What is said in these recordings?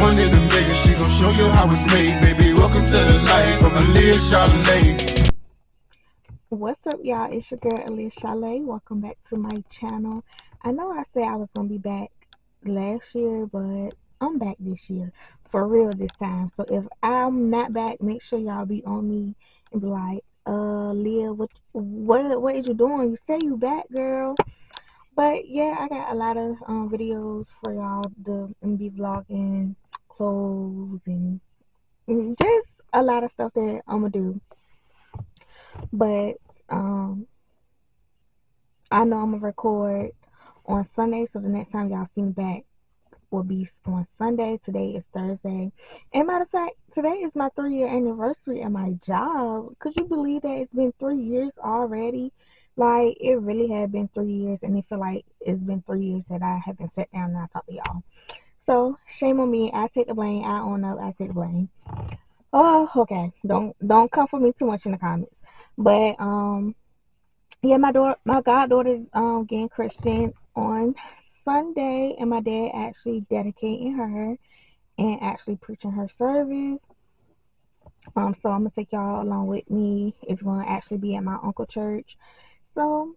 one in a million. She gon' show you how it's made, baby. Welcome to the life of Aaliyah. What's up, y'all? It's your girl Aaliyah Sharlai. Welcome back to my channel. I know I said I was gonna be back last year, but I'm back this year for real this time. So if I'm not back, make sure y'all be on me and be like, uh, Leah, what, what, what is you doing? You say you back, girl. But yeah, I got a lot of um, videos for y'all to be vlogging, clothes, and just a lot of stuff that I'm gonna do. But um, I know I'm gonna record on Sunday, so the next time y'all see me back will be on Sunday. Today is Thursday. And matter of fact, today is my three year anniversary at my job. Could you believe that it's been three years already? Like it really had been three years, and it feel like it's been three years that I haven't sat down and I talked to y'all. So shame on me. I take the blame. I own up. I take the blame. Oh, okay. Don't don't come for me too much in the comments. But um, yeah, my daughter, my goddaughter's um getting Christian on Sunday, and my dad actually dedicating her and actually preaching her service. Um, so I'm gonna take y'all along with me. It's gonna actually be at my uncle church. So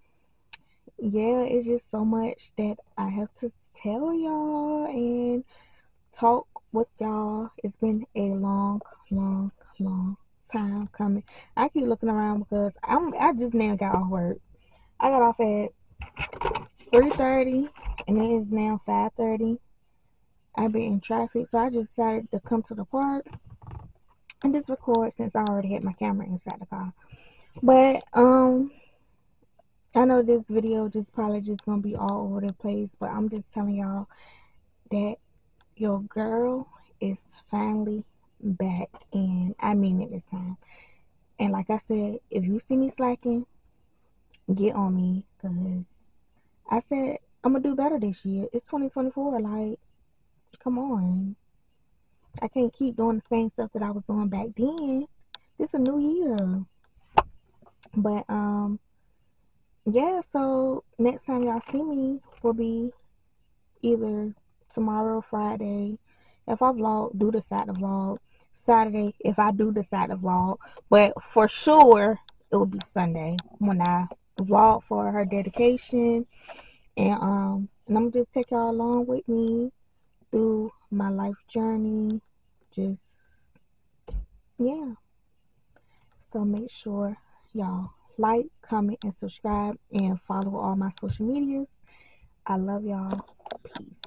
yeah, it's just so much that I have to tell y'all and talk with y'all. It's been a long, long, long time coming. I keep looking around because I'm I just now got off work. I got off at 3:30 and it is now 5:30. I've been in traffic, so I just decided to come to the park and just record since I already had my camera inside the car. But um I know this video just probably just gonna be all over the place, but I'm just telling y'all that your girl is finally back and I mean it this time. And like I said, if you see me slacking, get on me because I said I'm gonna do better this year. It's 2024. Like, come on. I can't keep doing the same stuff that I was doing back then. It's a new year. But um yeah, so next time y'all see me will be either tomorrow, Friday. If I vlog, do decide to vlog. Saturday, if I do decide to vlog. But for sure, it will be Sunday when I vlog for her dedication. And um and I'm just take y'all along with me through my life journey. Just yeah. So make sure y'all like, comment, and subscribe and follow all my social medias. I love y'all. Peace.